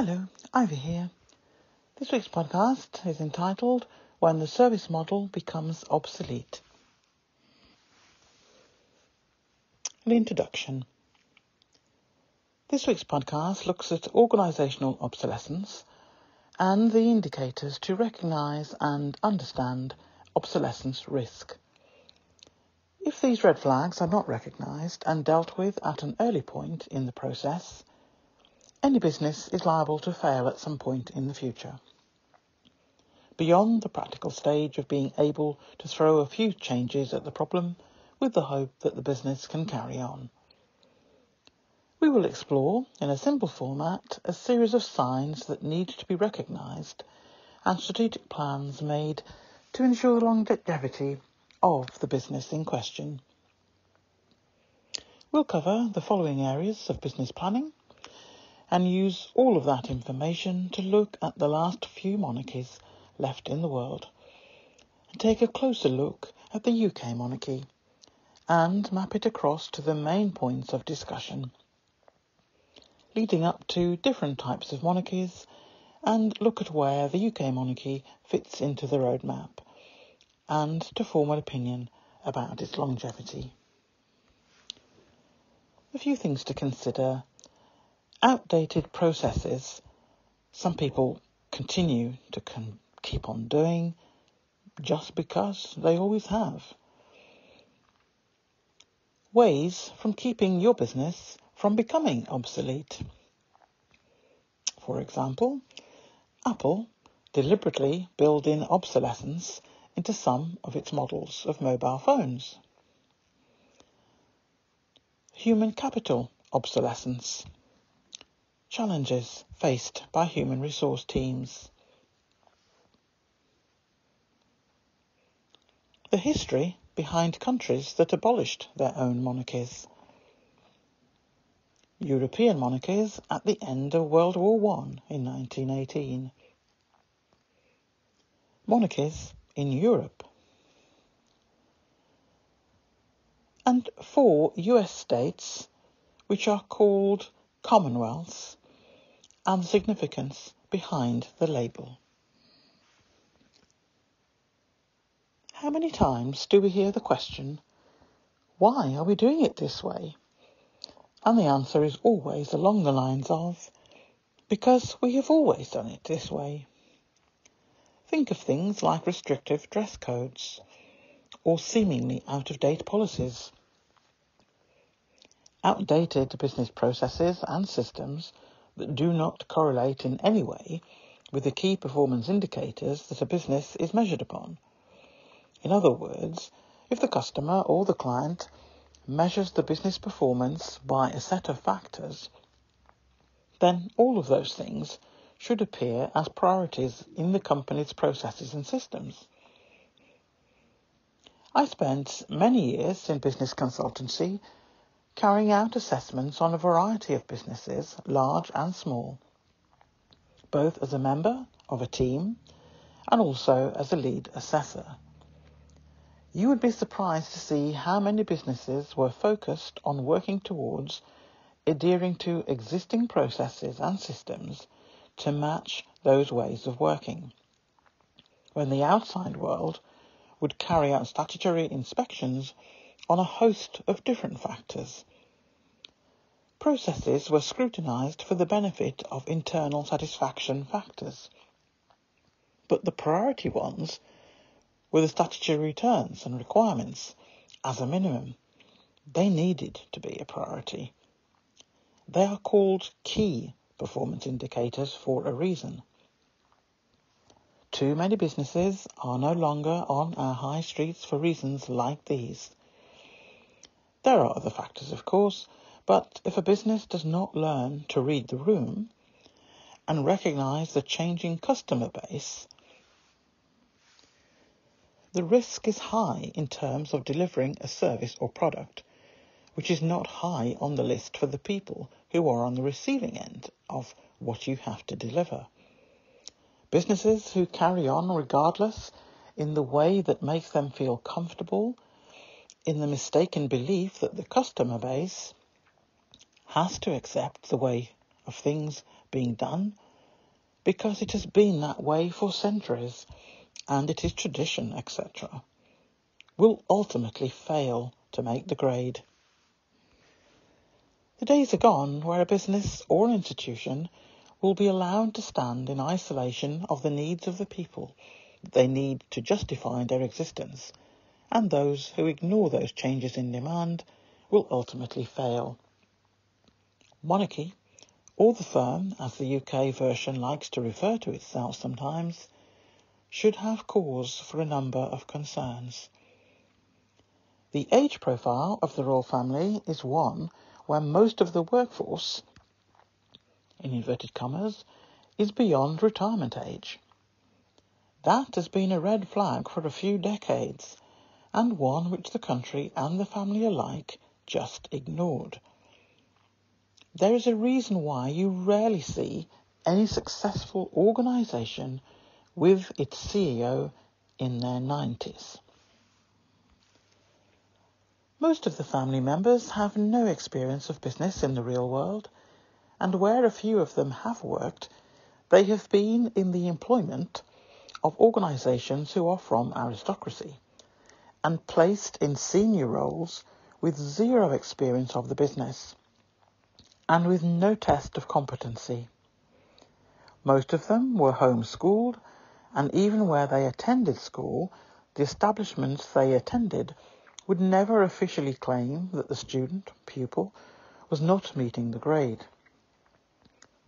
Hello, Ivy here. This week's podcast is entitled When the Service Model Becomes Obsolete. Introduction. This week's podcast looks at organisational obsolescence and the indicators to recognise and understand obsolescence risk. If these red flags are not recognised and dealt with at an early point in the process, any business is liable to fail at some point in the future. Beyond the practical stage of being able to throw a few changes at the problem with the hope that the business can carry on. We will explore, in a simple format, a series of signs that need to be recognised and strategic plans made to ensure the longevity of the business in question. We'll cover the following areas of business planning and use all of that information to look at the last few monarchies left in the world and take a closer look at the UK monarchy and map it across to the main points of discussion, leading up to different types of monarchies and look at where the UK monarchy fits into the roadmap and to form an opinion about its longevity. A few things to consider. Outdated processes, some people continue to con- keep on doing just because they always have. Ways from keeping your business from becoming obsolete. For example, Apple deliberately build in obsolescence into some of its models of mobile phones. Human capital obsolescence. Challenges faced by human resource teams. The history behind countries that abolished their own monarchies. European monarchies at the end of World War I in 1918. Monarchies in Europe. And four US states which are called Commonwealths and significance behind the label. How many times do we hear the question, why are we doing it this way? And the answer is always along the lines of, because we have always done it this way. Think of things like restrictive dress codes or seemingly out-of-date policies. Outdated business processes and systems that do not correlate in any way with the key performance indicators that a business is measured upon. In other words, if the customer or the client measures the business performance by a set of factors, then all of those things should appear as priorities in the company's processes and systems. I spent many years in business consultancy carrying out assessments on a variety of businesses, large and small, both as a member of a team and also as a lead assessor. You would be surprised to see how many businesses were focused on working towards adhering to existing processes and systems to match those ways of working. When the outside world would carry out statutory inspections on a host of different factors. Processes were scrutinised for the benefit of internal satisfaction factors. But the priority ones were the statutory returns and requirements as a minimum. They needed to be a priority. They are called key performance indicators for a reason. Too many businesses are no longer on our high streets for reasons like these. There are other factors, of course, but if a business does not learn to read the room and recognize the changing customer base, the risk is high in terms of delivering a service or product which is not high on the list for the people who are on the receiving end of what you have to deliver. Businesses who carry on regardless in the way that makes them feel comfortable, in the mistaken belief that the customer base has to accept the way of things being done because it has been that way for centuries and it is tradition, etc., will ultimately fail to make the grade. The days are gone where a business or an institution will be allowed to stand in isolation of the needs of the people they need to justify their existence, and those who ignore those changes in demand will ultimately fail. Monarchy, or the firm, as the UK version likes to refer to itself sometimes, should have cause for a number of concerns. The age profile of the royal family is one where most of the workforce, in inverted commas, is beyond retirement age. That has been a red flag for a few decades, and one which the country and the family alike just ignored. There is a reason why you rarely see any successful organisation with its CEO in their 90s. Most of the family members have no experience of business in the real world, and where a few of them have worked, they have been in the employment of organisations who are from aristocracy and placed in senior roles with zero experience of the business and with no test of competency. Most of them were homeschooled, and even where they attended school, the establishments they attended would never officially claim that the student, pupil, was not meeting the grade.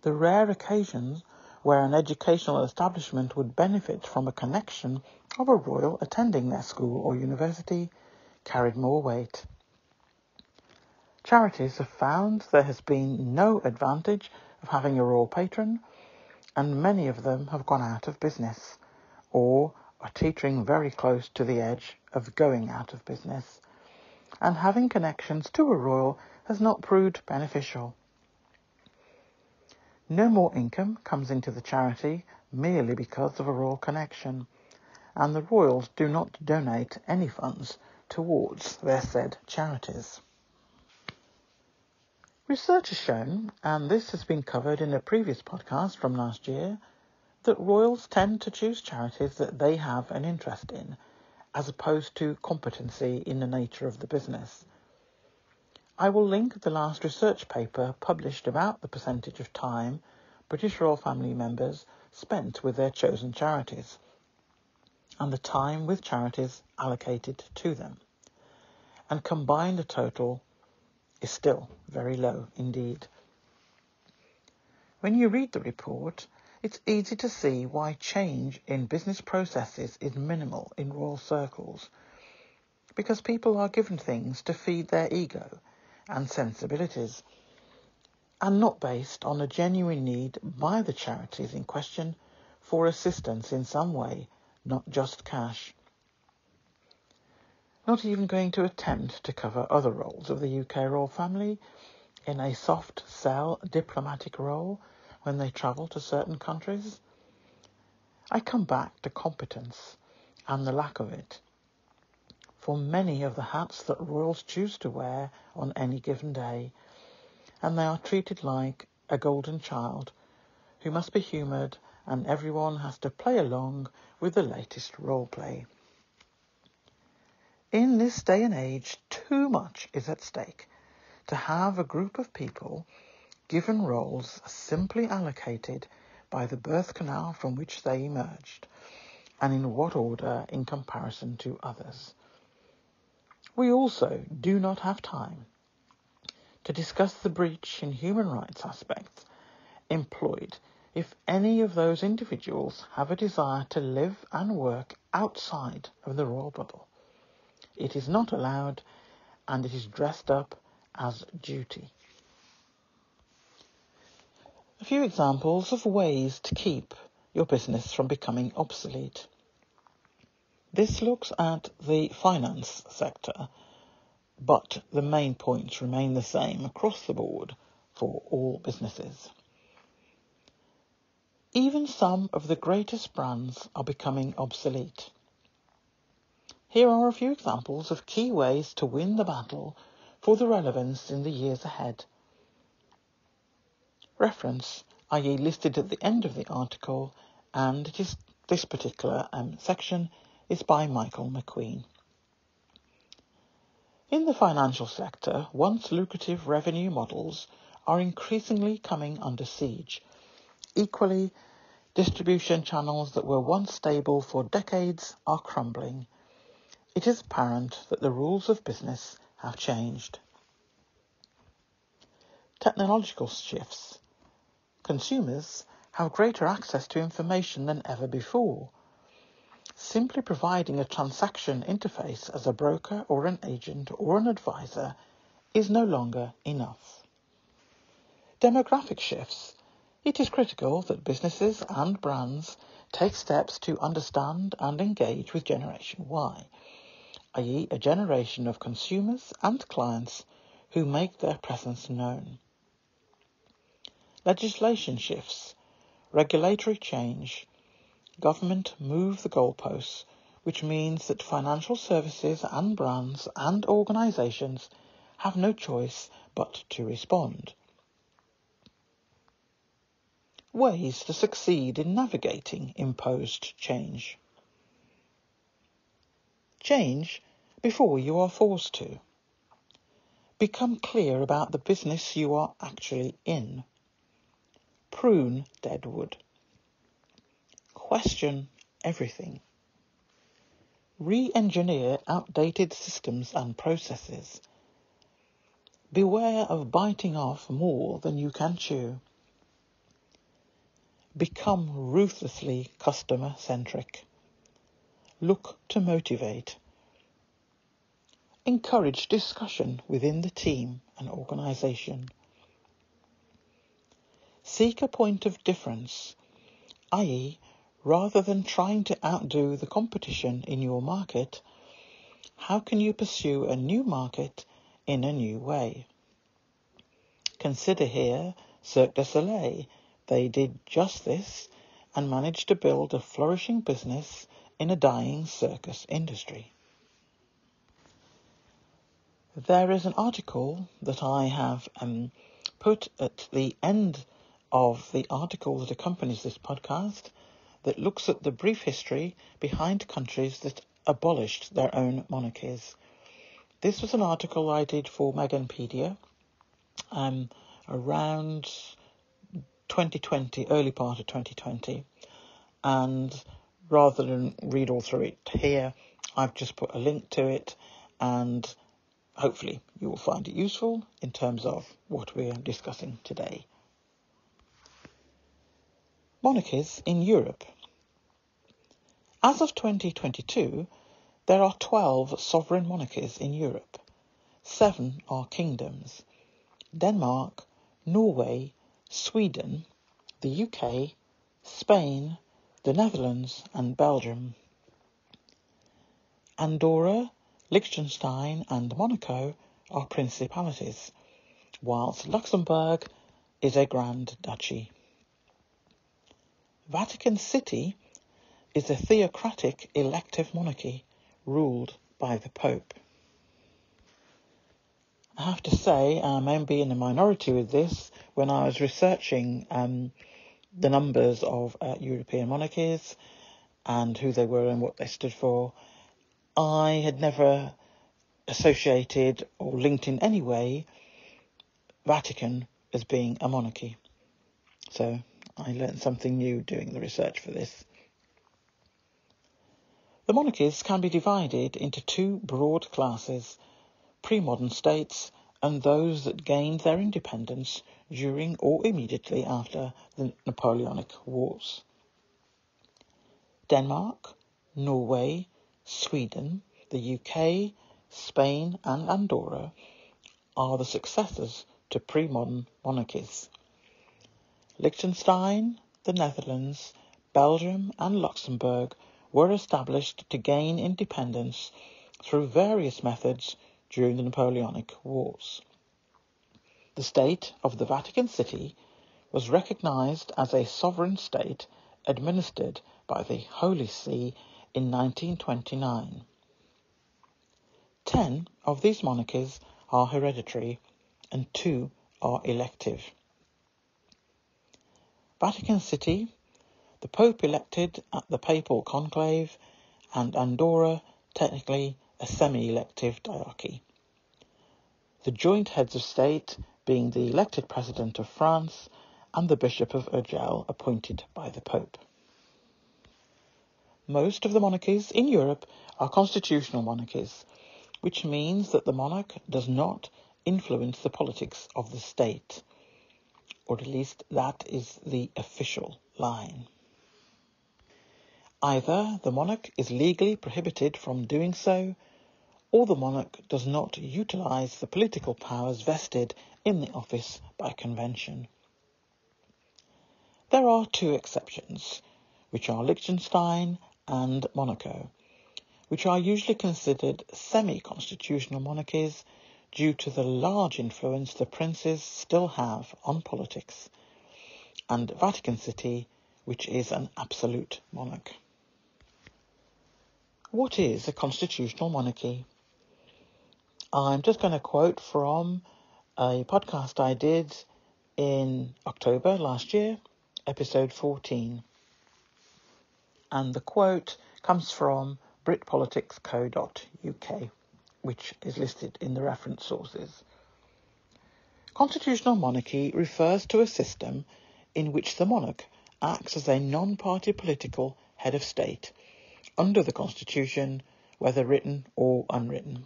The rare occasions where an educational establishment would benefit from a connection of a royal attending their school or university carried more weight. Charities have found there has been no advantage of having a royal patron, and many of them have gone out of business, or are teetering very close to the edge of going out of business, and having connections to a royal has not proved beneficial. No more income comes into the charity merely because of a royal connection, and the royals do not donate any funds towards their said charities. Research has shown, and this has been covered in a previous podcast from last year, that royals tend to choose charities that they have an interest in, as opposed to competency in the nature of the business. I will link the last research paper published about the percentage of time British royal family members spent with their chosen charities and the time with charities allocated to them, and combined the total is still very low indeed. When you read the report, it's easy to see why change in business processes is minimal in royal circles, because people are given things to feed their ego and sensibilities, and not based on a genuine need by the charities in question for assistance in some way, not just cash not even going to attempt to cover other roles of the UK royal family in a soft sell diplomatic role when they travel to certain countries. I come back to competence and the lack of it. For many of the hats that royals choose to wear on any given day, and they are treated like a golden child who must be humoured and everyone has to play along with the latest role play. In this day and age, too much is at stake to have a group of people given roles simply allocated by the birth canal from which they emerged, and in what order in comparison to others. We also do not have time to discuss the breach in human rights aspects employed if any of those individuals have a desire to live and work outside of the royal bubble. It is not allowed and it is dressed up as duty. A few examples of ways to keep your business from becoming obsolete. This looks at the finance sector, but the main points remain the same across the board for all businesses. Even some of the greatest brands are becoming obsolete. Here are a few examples of key ways to win the battle for the relevance in the years ahead. Reference i.e. listed at the end of the article, and it is, this particular um, section is by Michael McQueen. In the financial sector, once lucrative revenue models are increasingly coming under siege. Equally, distribution channels that were once stable for decades are crumbling. It is apparent that the rules of business have changed. Technological shifts. Consumers have greater access to information than ever before. Simply providing a transaction interface as a broker or an agent or an advisor is no longer enough. Demographic shifts. It is critical that businesses and brands take steps to understand and engage with Generation Y, i.e. a generation of consumers and clients who make their presence known. Legislation shifts, regulatory change, government move the goalposts, which means that financial services and brands and organisations have no choice but to respond. Ways to succeed in navigating imposed change. Change before you are forced to. Become clear about the business you are actually in. Prune dead wood. Question everything. Re-engineer outdated systems and processes. Beware of biting off more than you can chew. Become ruthlessly customer centric. Look to motivate. Encourage discussion within the team and organisation. Seek a point of difference, i.e., rather than trying to outdo the competition in your market, how can you pursue a new market in a new way? Consider here Cirque du Soleil. They did just this and managed to build a flourishing business in a dying circus industry. There is an article that I have um, put at the end of the article that accompanies this podcast that looks at the brief history behind countries that abolished their own monarchies. This was an article I did for Meganpedia um, around 2020, early part of 2020, and rather than read all through it here, I've just put a link to it and hopefully you will find it useful in terms of what we are discussing today. Monarchies in Europe. As of 2022, there are 12 sovereign monarchies in Europe. Seven are kingdoms. Denmark, Norway, Sweden, the UK, Spain, the Netherlands and Belgium. Andorra, Liechtenstein and Monaco are principalities, whilst Luxembourg is a grand duchy. Vatican City is a theocratic elective monarchy ruled by the Pope. I have to say, I may be in a minority with this, when I was researching um, the numbers of uh, European monarchies and who they were and what they stood for, I had never associated or linked in any way Vatican as being a monarchy. So I learned something new doing the research for this. The monarchies can be divided into two broad classes, pre-modern states and those that gained their independence during or immediately after the Napoleonic Wars. Denmark, Norway, Sweden, the UK, Spain and Andorra are the successors to pre-modern monarchies. Liechtenstein, the Netherlands, Belgium and Luxembourg were established to gain independence through various methods during the Napoleonic Wars. The state of the Vatican City was recognized as a sovereign state administered by the Holy See in 1929. Ten of these monarchies are hereditary and two are elective. Vatican City, the Pope elected at the Papal Conclave, and Andorra, technically a semi-elective diarchy. The joint heads of state being the elected President of France and the Bishop of Urgell appointed by the Pope. Most of the monarchies in Europe are constitutional monarchies, which means that the monarch does not influence the politics of the state, or at least that is the official line. Either the monarch is legally prohibited from doing so, or the monarch does not utilize the political powers vested in the office by convention. There are two exceptions, which are Liechtenstein and Monaco, which are usually considered semi-constitutional monarchies due to the large influence the princes still have on politics, and Vatican City, which is an absolute monarch. What is a constitutional monarchy? I'm just going to quote from a podcast I did in October last year, episode 14. And the quote comes from britpolitics.co.uk which is listed in the reference sources. Constitutional monarchy refers to a system in which the monarch acts as a non-party political head of state under the constitution, whether written or unwritten.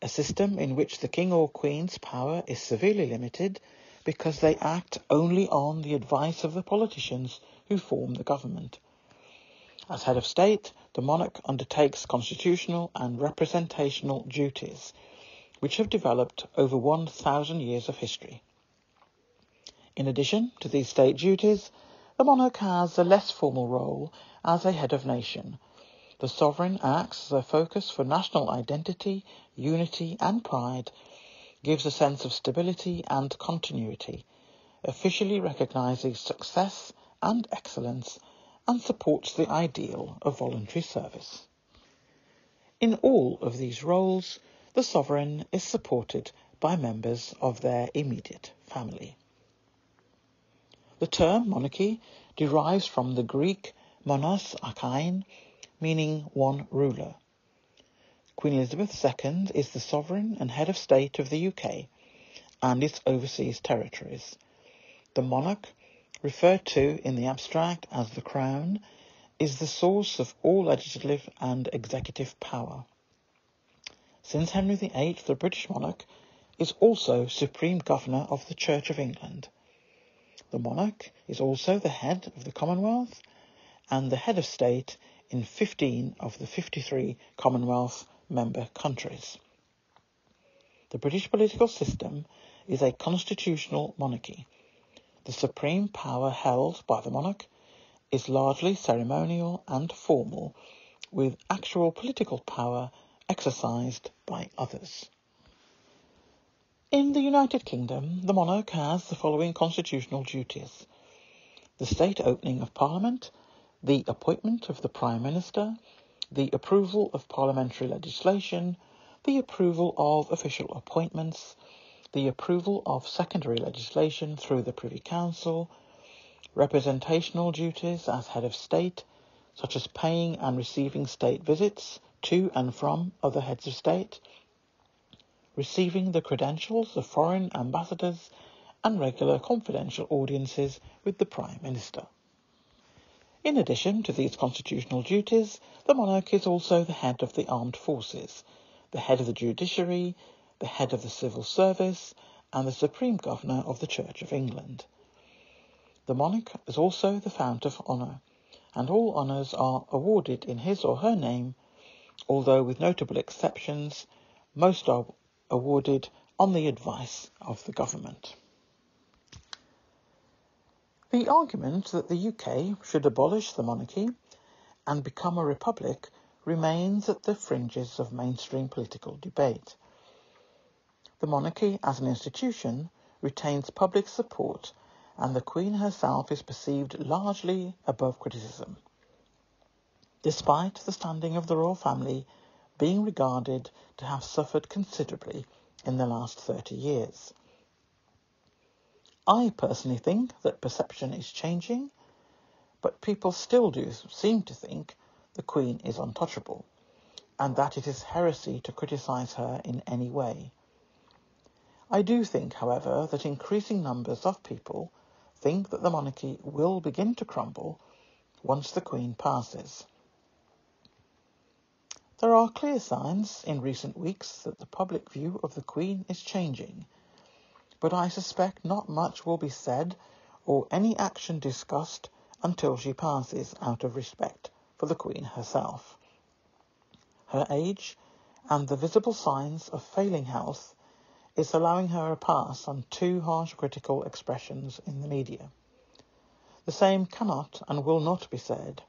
A system in which the king or queen's power is severely limited because they act only on the advice of the politicians who form the government. As head of state, the monarch undertakes constitutional and representational duties, which have developed over 1,000 years of history. In addition to these state duties, the monarch has a less formal role as a head of nation. The sovereign acts as a focus for national identity, unity and pride, gives a sense of stability and continuity, officially recognizing success and excellence and supports the ideal of voluntary service. In all of these roles, the sovereign is supported by members of their immediate family. The term monarchy derives from the Greek monos archein, meaning one ruler. Queen Elizabeth II is the sovereign and head of state of the UK and its overseas territories. The monarch referred to in the abstract as the Crown, is the source of all legislative and executive power. Since Henry VIII, the British monarch is also Supreme Governor of the Church of England. The monarch is also the head of the Commonwealth and the head of state in 15 of the 53 Commonwealth member countries. The British political system is a constitutional monarchy the supreme power held by the monarch is largely ceremonial and formal, with actual political power exercised by others. In the United Kingdom, the monarch has the following constitutional duties. The state opening of Parliament, the appointment of the Prime Minister, the approval of parliamentary legislation, the approval of official appointments, the approval of secondary legislation through the Privy Council, representational duties as head of state, such as paying and receiving state visits to and from other heads of state, receiving the credentials of foreign ambassadors, and regular confidential audiences with the Prime Minister. In addition to these constitutional duties, the monarch is also the head of the armed forces, the head of the judiciary, the head of the civil service, and the Supreme Governor of the Church of England. The monarch is also the fount of honour, and all honours are awarded in his or her name, although with notable exceptions, most are awarded on the advice of the government. The argument that the UK should abolish the monarchy and become a republic remains at the fringes of mainstream political debate. The monarchy as an institution retains public support and the Queen herself is perceived largely above criticism, despite the standing of the royal family being regarded to have suffered considerably in the last 30 years. I personally think that perception is changing, but people still do seem to think the Queen is untouchable, and that it is heresy to criticise her in any way. I do think, however, that increasing numbers of people think that the monarchy will begin to crumble once the Queen passes. There are clear signs in recent weeks that the public view of the Queen is changing, but I suspect not much will be said or any action discussed until she passes out of respect for the Queen herself. Her age and the visible signs of failing health is allowing her a pass on two harsh critical expressions in the media. The same cannot and will not be said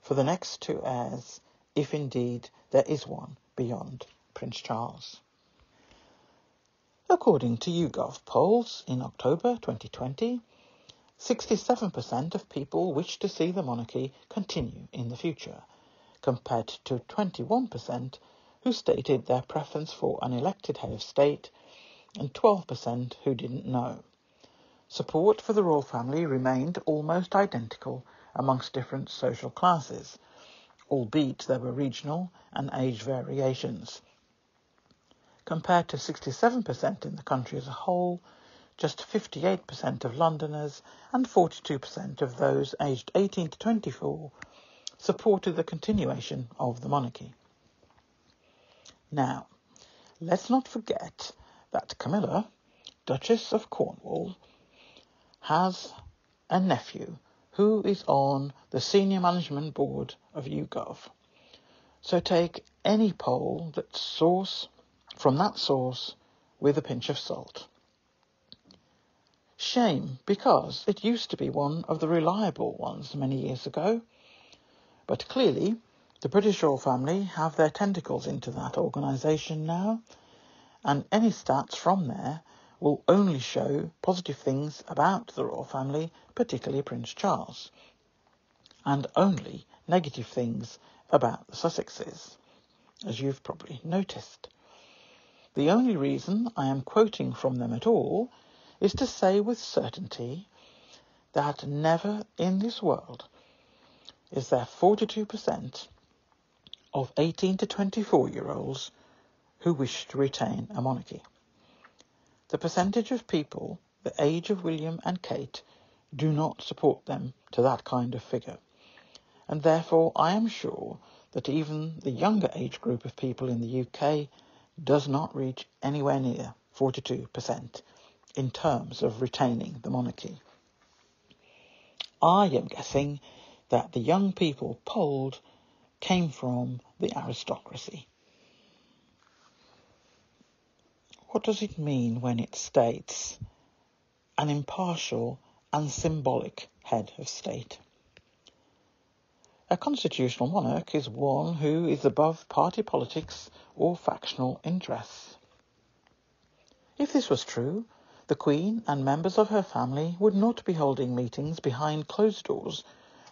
for the next two heirs, if indeed there is one beyond Prince Charles. According to YouGov polls in October 2020, 67% of people wish to see the monarchy continue in the future, compared to 21% who stated their preference for an elected head of state and 12% who didn't know. Support for the royal family remained almost identical amongst different social classes, albeit there were regional and age variations. Compared to 67% in the country as a whole, just 58% of Londoners and 42% of those aged 18 to 24 supported the continuation of the monarchy. Now, let's not forget that Camilla, Duchess of Cornwall, has a nephew who is on the senior management board of YouGov. So take any poll that source from that source with a pinch of salt. Shame, because it used to be one of the reliable ones many years ago. But clearly, the British royal family have their tentacles into that organisation now, and any stats from there will only show positive things about the royal family, particularly Prince Charles, and only negative things about the Sussexes, as you've probably noticed. The only reason I am quoting from them at all is to say with certainty that never in this world is there 42% of 18 to 24 year olds who wish to retain a monarchy. The percentage of people the age of William and Kate do not support them to that kind of figure, and therefore I am sure that even the younger age group of people in the UK does not reach anywhere near 42% in terms of retaining the monarchy. I am guessing that the young people polled came from the aristocracy. What does it mean when it states an impartial and symbolic head of state? A constitutional monarch is one who is above party politics or factional interests. If this was true, the Queen and members of her family would not be holding meetings behind closed doors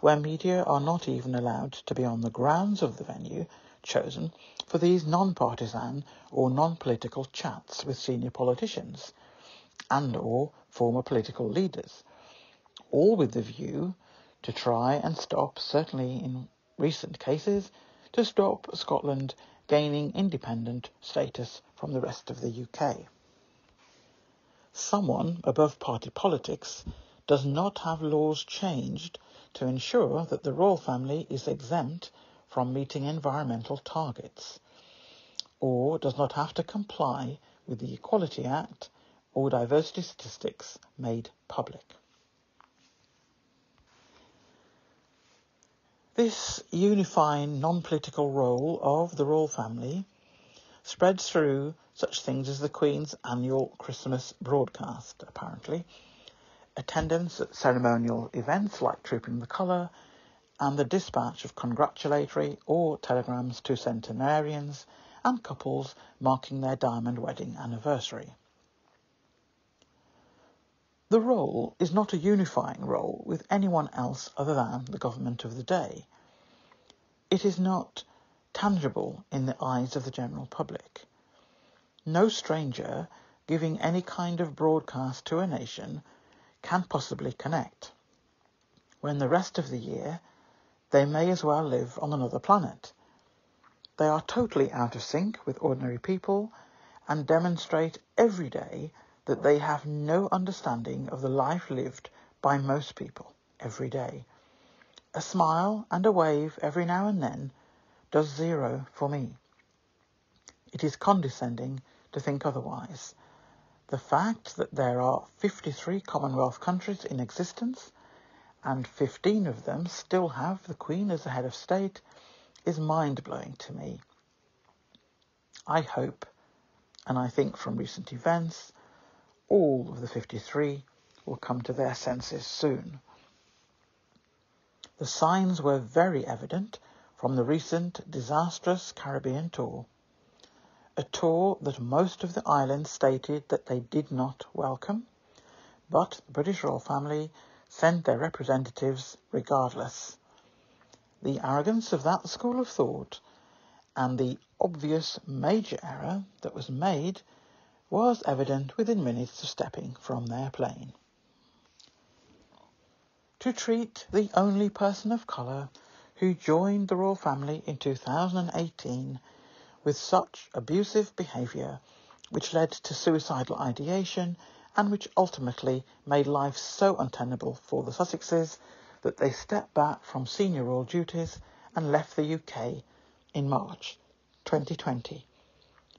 where media are not even allowed to be on the grounds of the venue chosen for these non-partisan or non-political chats with senior politicians and or former political leaders, all with the view to try and stop, certainly in recent cases, to stop Scotland gaining independent status from the rest of the UK. Someone above party politics does not have laws changed to ensure that the royal family is exempt from meeting environmental targets, or does not have to comply with the Equality Act or diversity statistics made public. This unifying non-political role of the royal family spreads through such things as the Queen's annual Christmas broadcast, apparently, attendance at ceremonial events like Trooping the Colour, and the dispatch of congratulatory or telegrams to centenarians and couples marking their diamond wedding anniversary. The role is not a unifying role with anyone else other than the government of the day. It is not tangible in the eyes of the general public. No stranger giving any kind of broadcast to a nation can possibly connect, when the rest of the year they may as well live on another planet. They are totally out of sync with ordinary people and demonstrate every day that they have no understanding of the life lived by most people every day. A smile and a wave every now and then does zero for me. It is condescending to think otherwise. The fact that there are 53 Commonwealth countries in existence and 15 of them still have the Queen as the head of state is mind-blowing to me. I hope, and I think from recent events, all of the 53 will come to their senses soon. The signs were very evident from the recent disastrous Caribbean tour, a tour that most of the islands stated that they did not welcome, but the British royal family sent their representatives regardless. The arrogance of that school of thought and the obvious major error that was made was evident within minutes of stepping from their plane. To treat the only person of colour who joined the royal family in 2018 with such abusive behaviour which led to suicidal ideation and which ultimately made life so untenable for the Sussexes that they stepped back from senior royal duties and left the UK in March 2020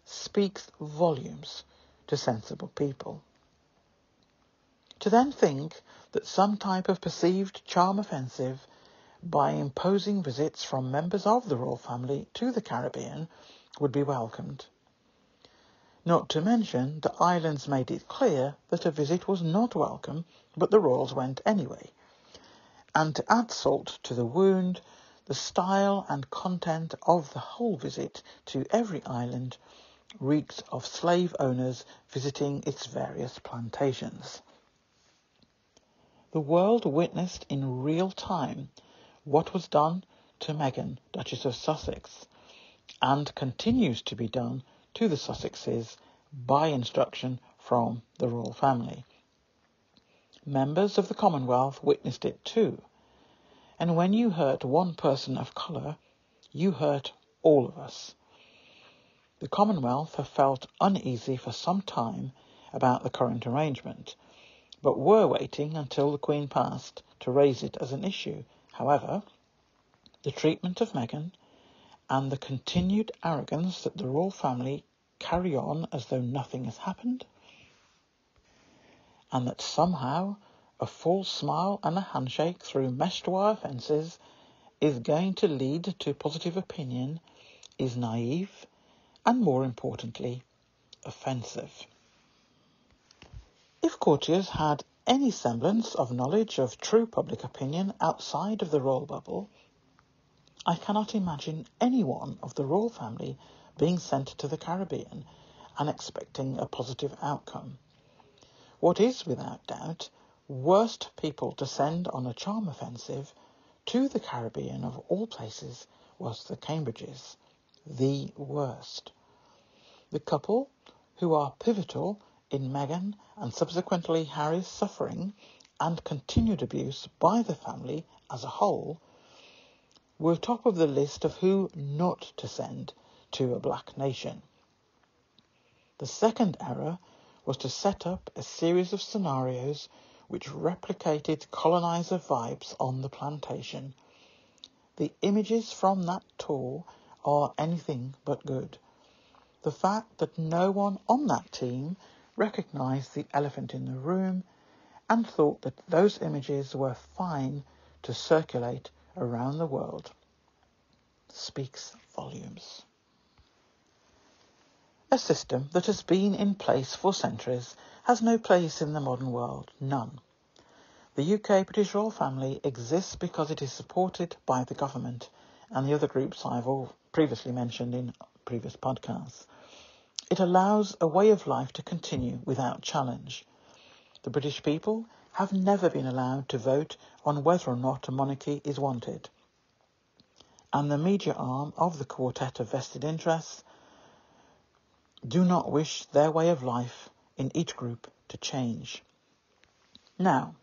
speaks volumes to sensible people. To then think that some type of perceived charm offensive by imposing visits from members of the royal family to the Caribbean would be welcomed. Not to mention, the islands made it clear that a visit was not welcome, but the royals went anyway. And to add salt to the wound, the style and content of the whole visit to every island reeked of slave owners visiting its various plantations. The world witnessed in real time what was done to Meghan, Duchess of Sussex, and continues to be done to the Sussexes by instruction from the royal family. Members of the Commonwealth witnessed it too, and when you hurt one person of colour, you hurt all of us. The Commonwealth have felt uneasy for some time about the current arrangement, but were waiting until the Queen passed to raise it as an issue. However, the treatment of Meghan and the continued arrogance that the royal family carry on as though nothing has happened, and that somehow a false smile and a handshake through meshed wire fences is going to lead to positive opinion is naive and, more importantly, offensive. If courtiers had any semblance of knowledge of true public opinion outside of the royal bubble, I cannot imagine anyone of the royal family being sent to the Caribbean and expecting a positive outcome. What is, without doubt, worst people to send on a charm offensive to the Caribbean of all places was the Cambridges. The worst. The couple, who are pivotal in Meghan and subsequently Harry's suffering and continued abuse by the family as a whole, were top of the list of who not to send to a black nation. The second error was to set up a series of scenarios which replicated colonizer vibes on the plantation. The images from that tour are anything but good. The fact that no one on that team recognized the elephant in the room and thought that those images were fine to circulate around the world speaks volumes. A system that has been in place for centuries has no place in the modern world, none. The UK British Royal Family exists because it is supported by the government and the other groups I've all previously mentioned in previous podcasts. It allows a way of life to continue without challenge. The British people have never been allowed to vote on whether or not a monarchy is wanted. And the media arm of the quartet of vested interests do not wish their way of life in each group to change. Now,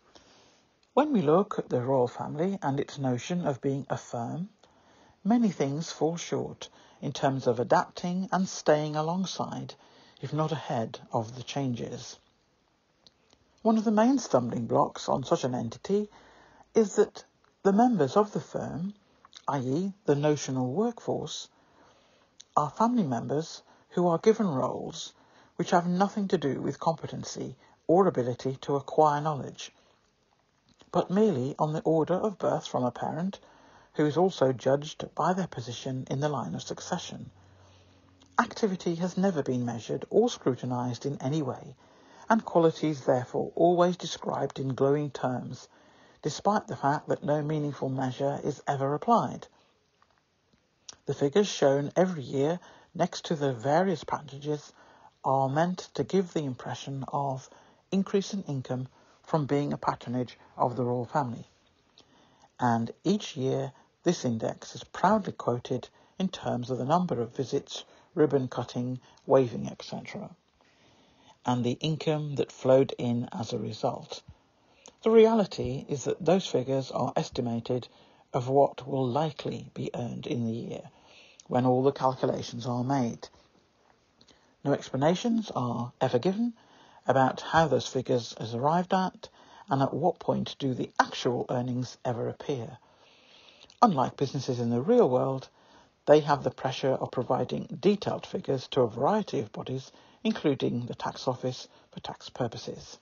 when we look at the royal family and its notion of being a firm, many things fall short in terms of adapting and staying alongside, if not ahead, of the changes. One of the main stumbling blocks on such an entity is that the members of the firm, i.e., the notional workforce, are family members who are given roles which have nothing to do with competency or ability to acquire knowledge, but merely on the order of birth from a parent who is also judged by their position in the line of succession. Activity has never been measured or scrutinised in any way, and qualities therefore always described in glowing terms, despite the fact that no meaningful measure is ever applied. The figures shown every year next to the various packages are meant to give the impression of increase in income from being a patronage of the royal family. And each year this index is proudly quoted in terms of the number of visits, ribbon cutting, waving, etc., and the income that flowed in as a result. The reality is that those figures are estimated of what will likely be earned in the year when all the calculations are made. No explanations are ever given about how those figures is arrived at and at what point do the actual earnings ever appear. Unlike businesses in the real world, they have the pressure of providing detailed figures to a variety of bodies, including the tax office for tax purposes.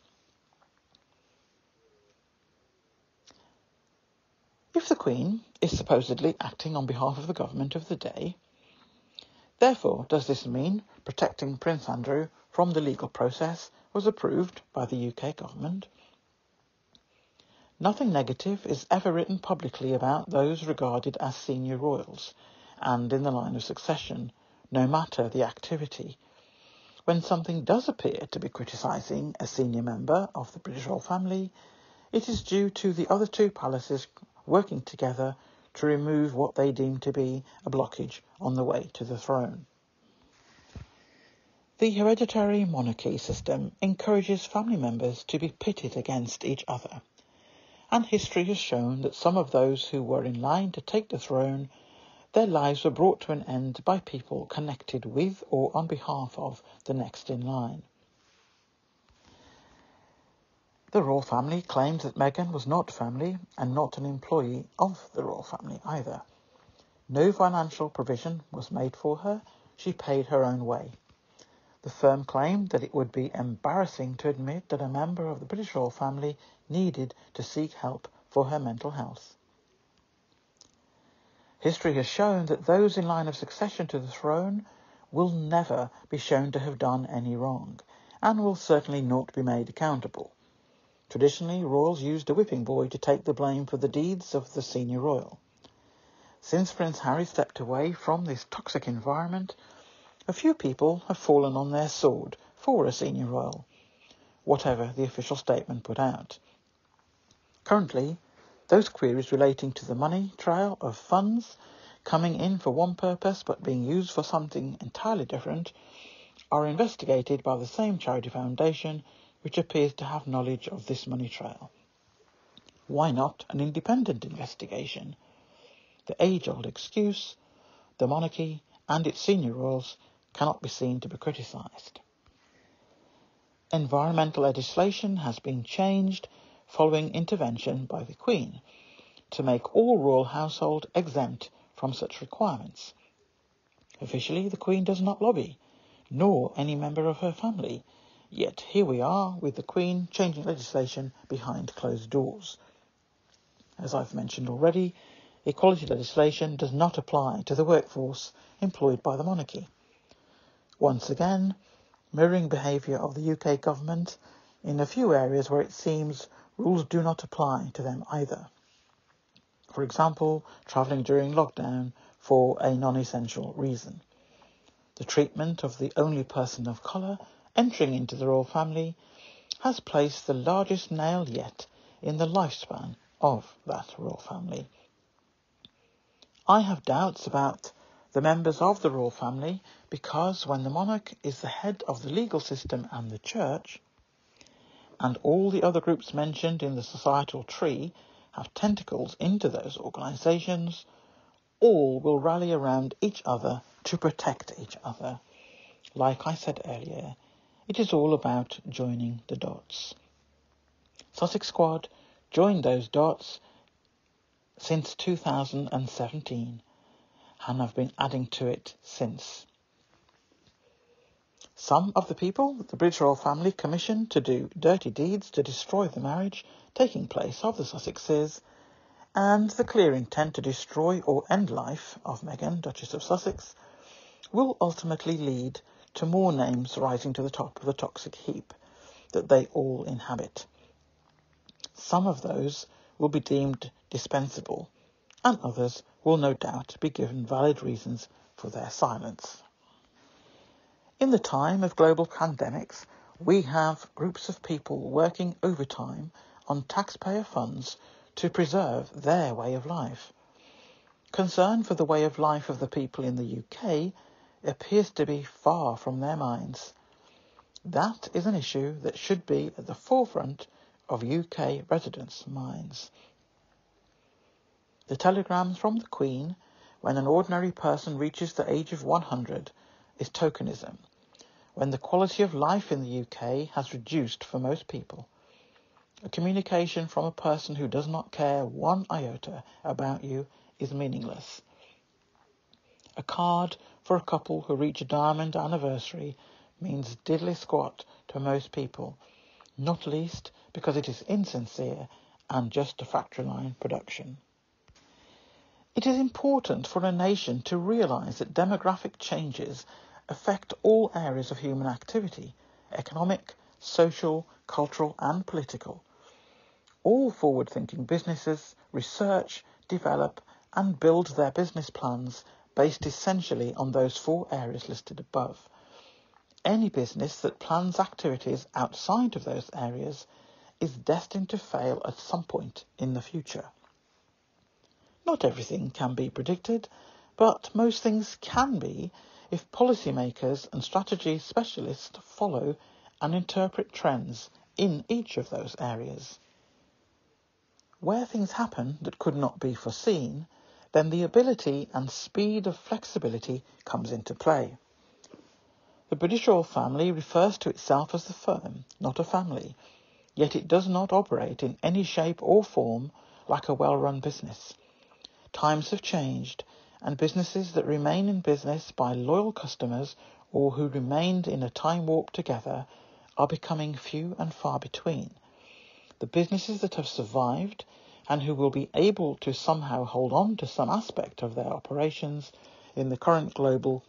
If the Queen is supposedly acting on behalf of the government of the day, therefore does this mean protecting Prince Andrew from the legal process was approved by the UK government? Nothing negative is ever written publicly about those regarded as senior royals and in the line of succession, no matter the activity. When something does appear to be criticising a senior member of the British royal family, it is due to the other two palaces working together to remove what they deem to be a blockage on the way to the throne. The hereditary monarchy system encourages family members to be pitted against each other and history has shown that some of those who were in line to take the throne, their lives were brought to an end by people connected with or on behalf of the next in line. The royal family claimed that Meghan was not family and not an employee of the royal family either. No financial provision was made for her, she paid her own way. The firm claimed that it would be embarrassing to admit that a member of the British royal family needed to seek help for her mental health. History has shown that those in line of succession to the throne will never be shown to have done any wrong, and will certainly not be made accountable. Traditionally, royals used a whipping boy to take the blame for the deeds of the senior royal. Since Prince Harry stepped away from this toxic environment, a few people have fallen on their sword for a senior royal, whatever the official statement put out. Currently, those queries relating to the money trail of funds coming in for one purpose but being used for something entirely different are investigated by the same charity foundation which appears to have knowledge of this money trail. Why not an independent investigation? The age-old excuse, the monarchy and its senior royals cannot be seen to be criticised. Environmental legislation has been changed following intervention by the Queen to make all royal household exempt from such requirements. Officially, the Queen does not lobby, nor any member of her family, yet here we are with the Queen changing legislation behind closed doors. As I've mentioned already, equality legislation does not apply to the workforce employed by the monarchy. Once again, mirroring behaviour of the UK government in a few areas where it seems rules do not apply to them either. For example, travelling during lockdown for a non-essential reason. The treatment of the only person of colour entering into the royal family has placed the largest nail yet in the lifespan of that royal family. I have doubts about the members of the royal family because when the monarch is the head of the legal system and the church, and all the other groups mentioned in the societal tree have tentacles into those organisations, all will rally around each other to protect each other. Like I said earlier, it is all about joining the dots. Sussex Squad joined those dots since 2017 and have been adding to it since. Some of the people the British royal family commissioned to do dirty deeds to destroy the marriage taking place of the Sussexes, and the clear intent to destroy or end life of Meghan, Duchess of Sussex, will ultimately lead to more names rising to the top of the toxic heap that they all inhabit. Some of those will be deemed dispensable, and others will no doubt be given valid reasons for their silence. In the time of global pandemics, we have groups of people working overtime on taxpayer funds to preserve their way of life. Concern for the way of life of the people in the UK appears to be far from their minds. That is an issue that should be at the forefront of UK residents' minds. The telegrams from the Queen when an ordinary person reaches the age of 100 is tokenism when the quality of life in the UK has reduced for most people. A communication from a person who does not care one iota about you is meaningless. A card for a couple who reach a diamond anniversary means diddly squat to most people, not least because it is insincere and just a factory line production. It is important for a nation to realise that demographic changes affect all areas of human activity economic, social, cultural, and political. All forward thinking businesses research, develop, and build their business plans based essentially on those four areas listed above. Any business that plans activities outside of those areas is destined to fail at some point in the future. Not everything can be predicted, but most things can be if policymakers and strategy specialists follow and interpret trends in each of those areas. Where things happen that could not be foreseen, then the ability and speed of flexibility comes into play. The British royal family refers to itself as the firm, not a family, yet it does not operate in any shape or form like a well-run business. Times have changed and businesses that remain in business by loyal customers or who remained in a time warp together are becoming few and far between. The businesses that have survived and who will be able to somehow hold on to some aspect of their operations in the current global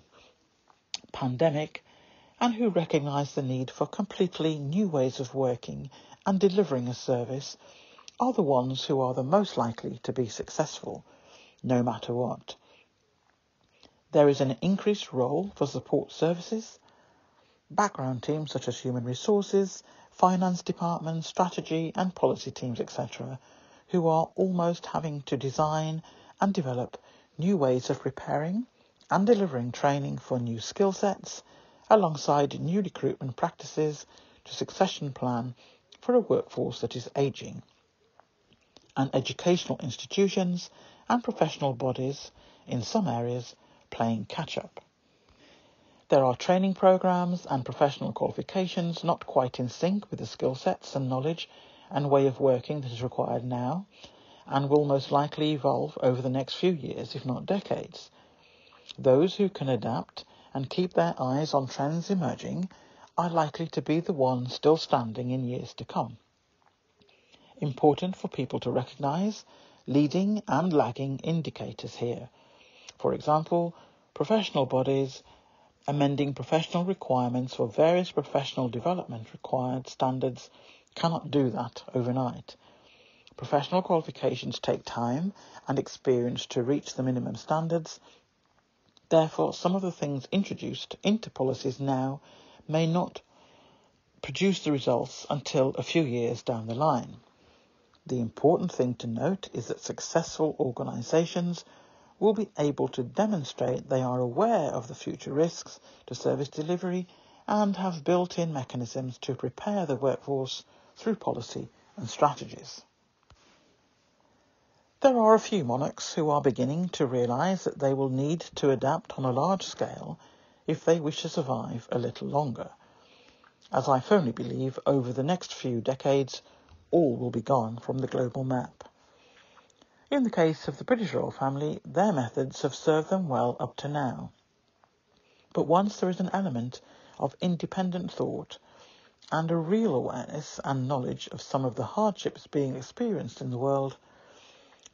pandemic and who recognise the need for completely new ways of working and delivering a service are the ones who are the most likely to be successful, no matter what. There is an increased role for support services, background teams such as human resources, finance departments, strategy and policy teams, etc., who are almost having to design and develop new ways of preparing and delivering training for new skill sets alongside new recruitment practices to succession plan for a workforce that is aging. And educational institutions and professional bodies in some areas playing catch up. There are training programs and professional qualifications not quite in sync with the skill sets and knowledge and way of working that is required now and will most likely evolve over the next few years, if not decades. Those who can adapt and keep their eyes on trends emerging are likely to be the ones still standing in years to come. Important for people to recognise leading and lagging indicators here. For example, professional bodies amending professional requirements for various professional development required standards cannot do that overnight. Professional qualifications take time and experience to reach the minimum standards. Therefore, some of the things introduced into policies now may not produce the results until a few years down the line. The important thing to note is that successful organisations will be able to demonstrate they are aware of the future risks to service delivery and have built-in mechanisms to prepare the workforce through policy and strategies. There are a few monarchs who are beginning to realise that they will need to adapt on a large scale if they wish to survive a little longer. As I firmly believe, over the next few decades, all will be gone from the global map. In the case of the British royal family, their methods have served them well up to now. But once there is an element of independent thought and a real awareness and knowledge of some of the hardships being experienced in the world,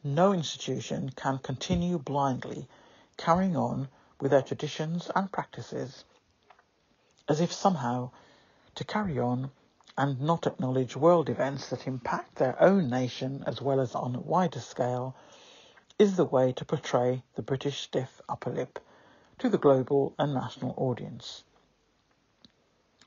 no institution can continue blindly carrying on with their traditions and practices as if somehow to carry on and not acknowledge world events that impact their own nation as well as on a wider scale is the way to portray the British stiff upper lip to the global and national audience.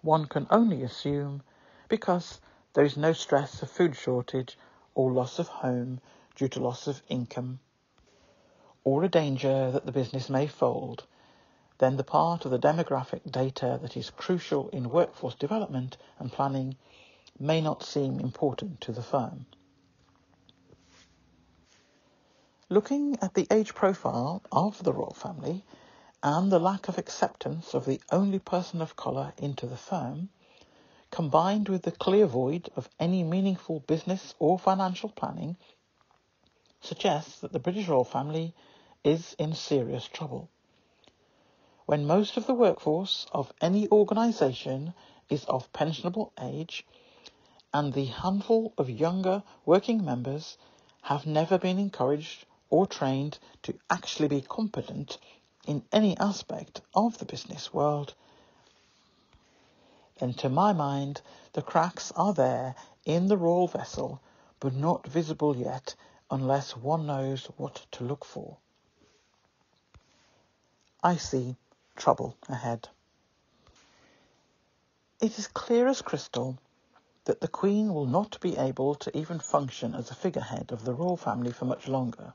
One can only assume because there is no stress of food shortage or loss of home due to loss of income or a danger that the business may fold, then the part of the demographic data that is crucial in workforce development and planning may not seem important to the firm. Looking at the age profile of the royal family and the lack of acceptance of the only person of colour into the firm, combined with the clear void of any meaningful business or financial planning, suggests that the British royal family is in serious trouble when most of the workforce of any organisation is of pensionable age and the handful of younger working members have never been encouraged or trained to actually be competent in any aspect of the business world, then to my mind the cracks are there in the royal vessel but not visible yet unless one knows what to look for. I see trouble ahead. It is clear as crystal that the Queen will not be able to even function as a figurehead of the royal family for much longer.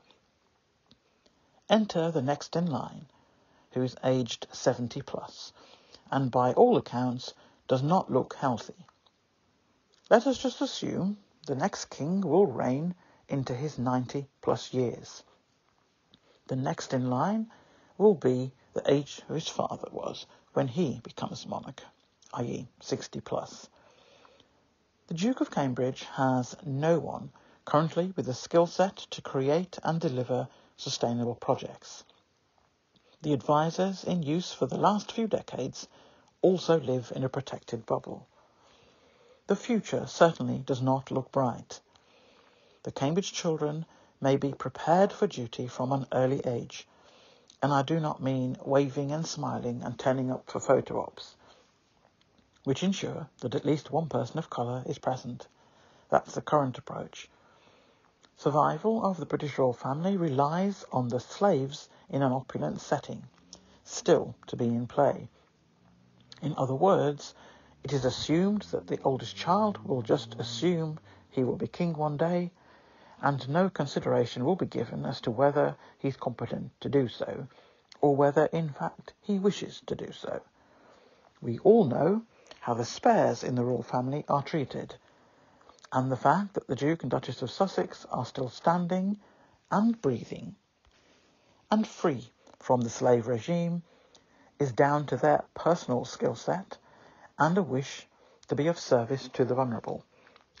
Enter the next in line, who is aged 70 plus, and by all accounts does not look healthy. Let us just assume the next king will reign into his 90 plus years. The next in line will be the age of his father was when he becomes monarch, i.e. 60 plus. The Duke of Cambridge has no one currently with the skill set to create and deliver sustainable projects. The advisors in use for the last few decades also live in a protected bubble. The future certainly does not look bright. The Cambridge children may be prepared for duty from an early age, and I do not mean waving and smiling and turning up for photo ops, which ensure that at least one person of colour is present. That's the current approach. Survival of the British royal family relies on the slaves in an opulent setting, still to be in play. In other words, it is assumed that the oldest child will just assume he will be king one day and no consideration will be given as to whether he's competent to do so, or whether, in fact, he wishes to do so. We all know how the spares in the royal family are treated, and the fact that the Duke and Duchess of Sussex are still standing and breathing and free from the slave regime is down to their personal skill set and a wish to be of service to the vulnerable,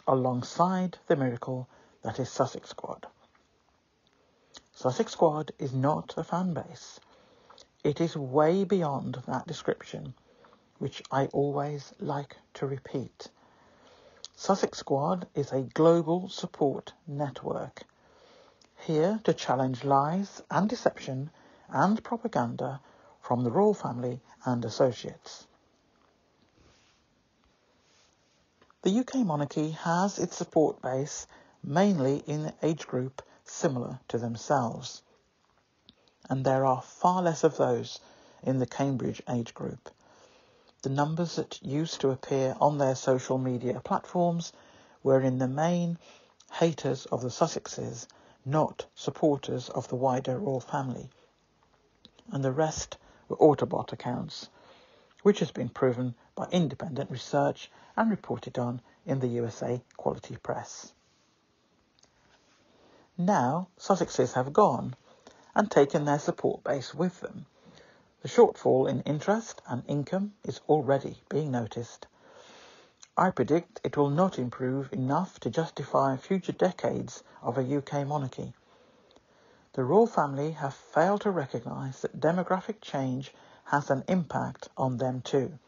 alongside the miracle that is Sussex Squad. Sussex Squad is not a fan base. It is way beyond that description, which I always like to repeat. Sussex Squad is a global support network, here to challenge lies and deception and propaganda from the royal family and associates. The UK monarchy has its support base mainly in the age group similar to themselves. And there are far less of those in the Cambridge age group. The numbers that used to appear on their social media platforms were in the main haters of the Sussexes, not supporters of the wider royal family, and the rest were Autobot accounts, which has been proven by independent research and reported on in the USA Quality Press. Now, Sussexes have gone and taken their support base with them. The shortfall in interest and income is already being noticed. I predict it will not improve enough to justify future decades of a UK monarchy. The royal family have failed to recognise that demographic change has an impact on them too.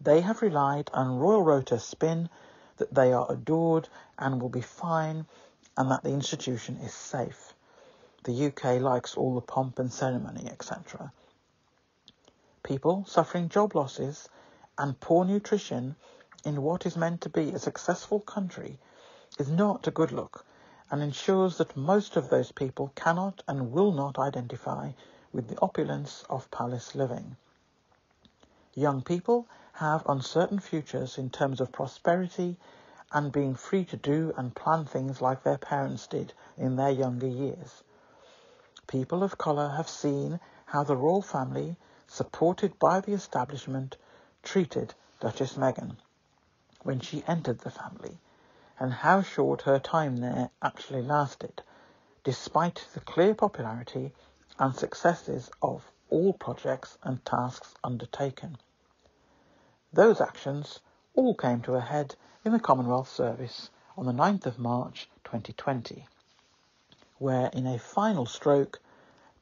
They have relied on Royal Rota's spin that they are adored and will be fine and that the institution is safe. The UK likes all the pomp and ceremony, etc. People suffering job losses and poor nutrition in what is meant to be a successful country is not a good look and ensures that most of those people cannot and will not identify with the opulence of palace living. Young people have uncertain futures in terms of prosperity and being free to do and plan things like their parents did in their younger years. People of colour have seen how the royal family supported by the establishment, treated Duchess Meghan when she entered the family, and how short her time there actually lasted, despite the clear popularity and successes of all projects and tasks undertaken. Those actions all came to a head in the Commonwealth Service on the 9th of March 2020, where in a final stroke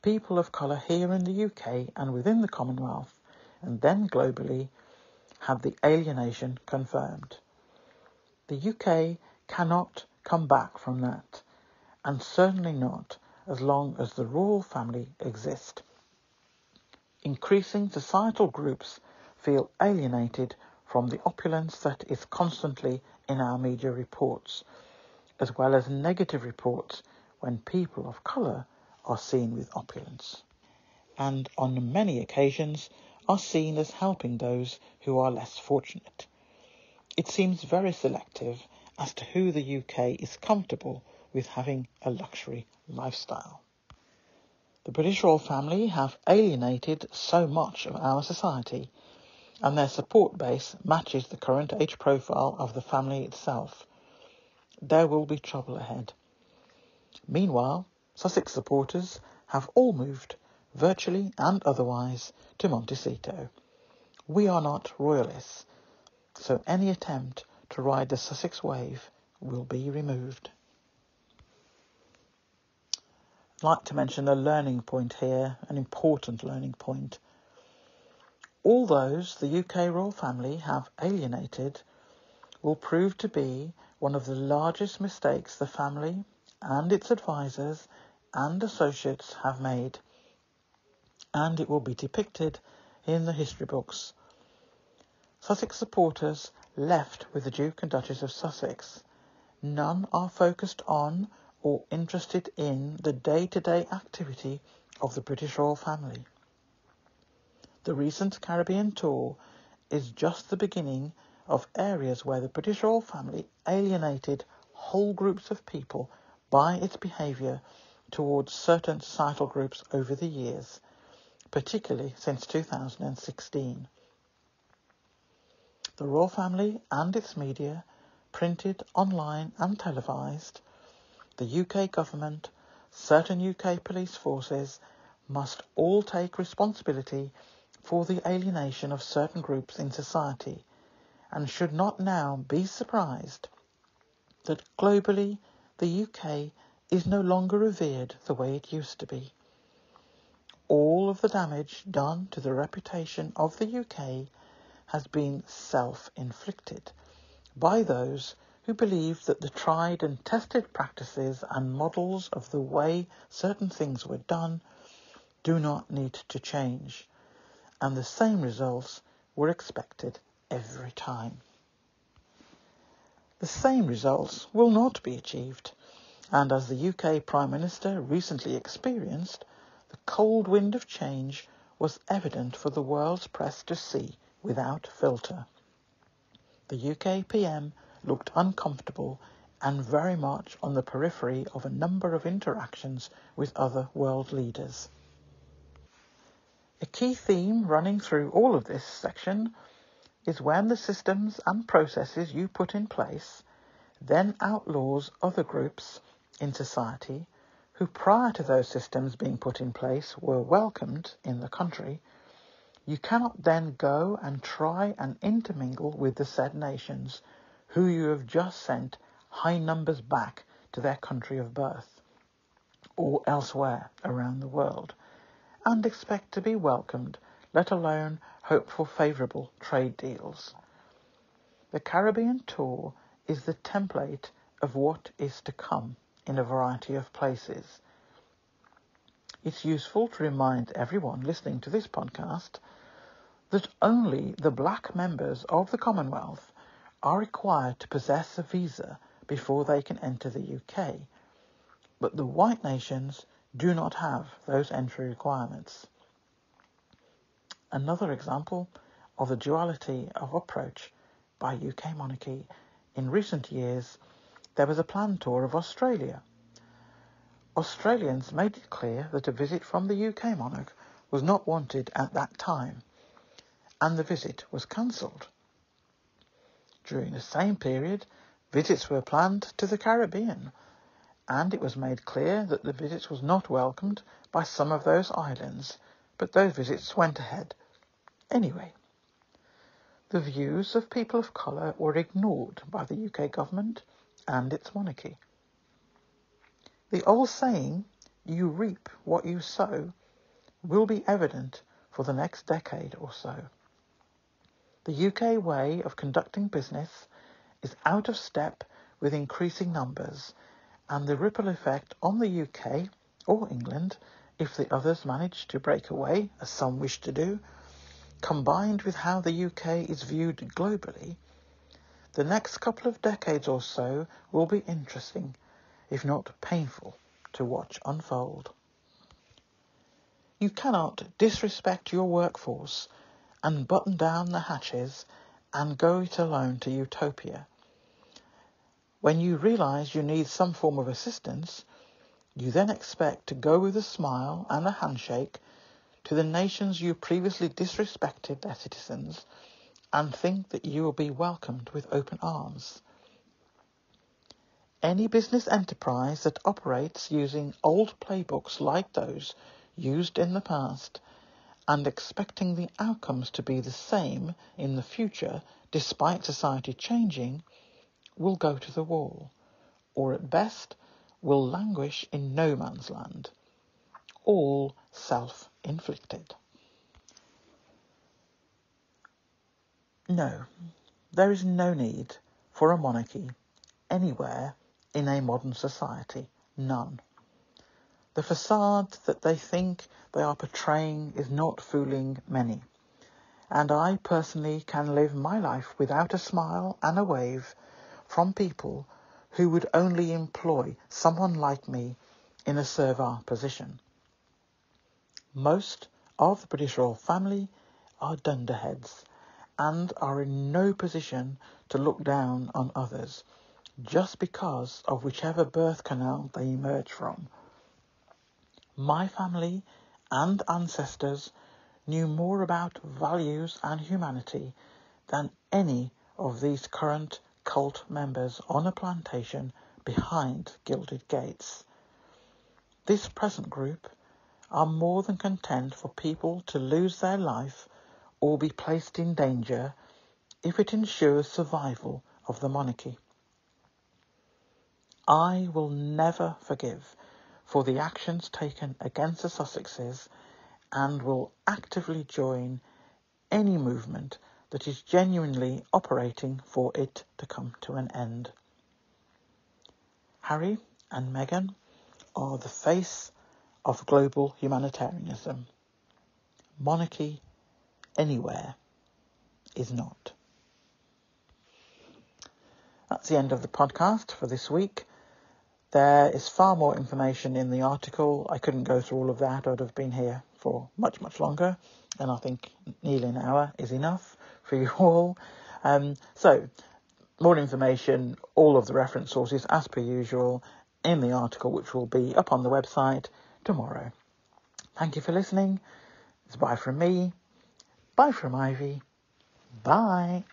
people of colour here in the UK and within the Commonwealth, and then globally, had the alienation confirmed. The UK cannot come back from that, and certainly not as long as the royal family exist. Increasing societal groups feel alienated from the opulence that is constantly in our media reports, as well as negative reports when people of colour are seen with opulence, and on many occasions are seen as helping those who are less fortunate. It seems very selective as to who the UK is comfortable with having a luxury lifestyle. The British royal family have alienated so much of our society, and their support base matches the current age profile of the family itself. There will be trouble ahead. Meanwhile, Sussex supporters have all moved, virtually and otherwise, to Montecito. We are not royalists, so any attempt to ride the Sussex wave will be removed. I'd like to mention a learning point here, an important learning point. All those the UK royal family have alienated will prove to be one of the largest mistakes the family and its advisors and associates have made, and it will be depicted in the history books. Sussex supporters left with the Duke and Duchess of Sussex. None are focused on or interested in the day-to-day activity of the British royal family. The recent Caribbean tour is just the beginning of areas where the British royal family alienated whole groups of people by its behaviour towards certain societal groups over the years, particularly since 2016. The royal family and its media, printed, online and televised, the UK government, certain UK police forces must all take responsibility for the alienation of certain groups in society and should not now be surprised that globally the UK is no longer revered the way it used to be. All of the damage done to the reputation of the UK has been self-inflicted by those who believe that the tried and tested practices and models of the way certain things were done do not need to change, and the same results were expected every time. The same results will not be achieved and as the UK Prime Minister recently experienced, the cold wind of change was evident for the world's press to see without filter. The UK PM looked uncomfortable and very much on the periphery of a number of interactions with other world leaders. A key theme running through all of this section is when the systems and processes you put in place then outlaws other groups in society who prior to those systems being put in place were welcomed in the country, you cannot then go and try and intermingle with the said nations who you have just sent high numbers back to their country of birth or elsewhere around the world and expect to be welcomed, let alone hope for favourable trade deals. The Caribbean tour is the template of what is to come in a variety of places. It's useful to remind everyone listening to this podcast that only the black members of the Commonwealth are required to possess a visa before they can enter the UK, but the white nations do not have those entry requirements. Another example of the duality of approach by UK monarchy in recent years, there was a planned tour of Australia. Australians made it clear that a visit from the UK monarch was not wanted at that time, and the visit was cancelled. During the same period, visits were planned to the Caribbean, and it was made clear that the visit was not welcomed by some of those islands, but those visits went ahead anyway. The views of people of colour were ignored by the UK government and its monarchy. The old saying, you reap what you sow, will be evident for the next decade or so. The UK way of conducting business is out of step with increasing numbers and the ripple effect on the UK or England, if the others manage to break away, as some wish to do, combined with how the UK is viewed globally, the next couple of decades or so will be interesting, if not painful, to watch unfold. You cannot disrespect your workforce and button down the hatches and go it alone to utopia when you realize you need some form of assistance, you then expect to go with a smile and a handshake to the nations you previously disrespected their citizens and think that you will be welcomed with open arms. Any business enterprise that operates using old playbooks like those used in the past and expecting the outcomes to be the same in the future despite society changing will go to the wall, or at best will languish in no man's land, all self-inflicted. No, there is no need for a monarchy anywhere in a modern society, none. The facade that they think they are portraying is not fooling many, and I personally can live my life without a smile and a wave from people who would only employ someone like me in a servile position. Most of the British royal family are dunderheads and are in no position to look down on others just because of whichever birth canal they emerge from. My family and ancestors knew more about values and humanity than any of these current cult members on a plantation behind gilded gates. This present group are more than content for people to lose their life or be placed in danger if it ensures survival of the monarchy. I will never forgive for the actions taken against the Sussexes and will actively join any movement that is genuinely operating for it to come to an end. Harry and Meghan are the face of global humanitarianism. Monarchy anywhere is not. That's the end of the podcast for this week. There is far more information in the article. I couldn't go through all of that. I'd have been here for much, much longer. And I think nearly an hour is enough for you all. Um, so, more information, all of the reference sources as per usual in the article, which will be up on the website tomorrow. Thank you for listening. It's bye from me. Bye from Ivy. Bye.